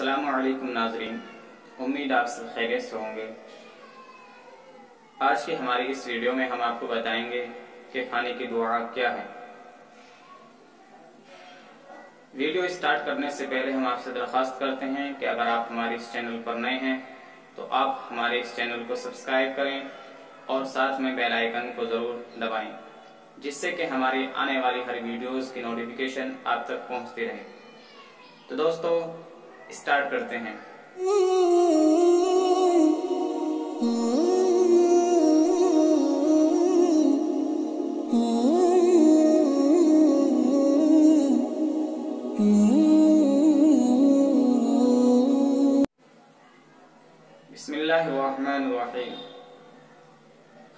असलकुम नाजरीन उम्मीद आप सब खैरियत से होंगे। आज की हमारी इस वीडियो में हम आपको बताएँगे कि खाने की दुआ क्या है। वीडियो स्टार्ट करने से पहले हम आपसे दरख्वास्त करते हैं कि अगर आप हमारे इस चैनल पर नए हैं तो आप हमारे इस चैनल को सब्सक्राइब करें और साथ में बेल आइकन को ज़रूर दबाएँ, जिससे कि हमारी आने वाली हर वीडियोस की नोटिफिकेशन आप तक पहुँचती रहे। तो दोस्तों स्टार्ट करते हैं।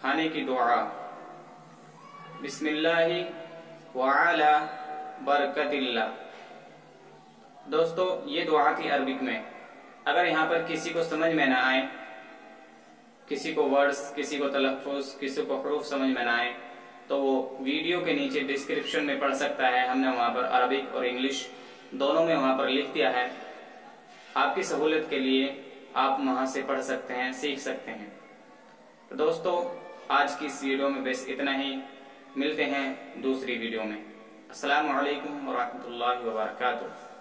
खाने की दुआ। बिस्मिल्लाहि वअला बरकतिल्ला दोस्तों, ये दुआ थी अरबिक में। अगर यहाँ पर किसी को समझ में ना आए, किसी को वर्ड्स, किसी को तलफ़ुज किसी को हरूफ समझ में ना आए तो वो वीडियो के नीचे डिस्क्रिप्शन में पढ़ सकता है। हमने वहाँ पर अरबिक और इंग्लिश दोनों में वहाँ पर लिख दिया है। आपकी सहूलत के लिए आप वहाँ से पढ़ सकते हैं, सीख सकते हैं। तो दोस्तों, आज की इस वीडियो में बस इतना ही। मिलते हैं दूसरी वीडियो में। अस्सलाम वालेकुम वरहमतुल्लाहि वबरकातुहू।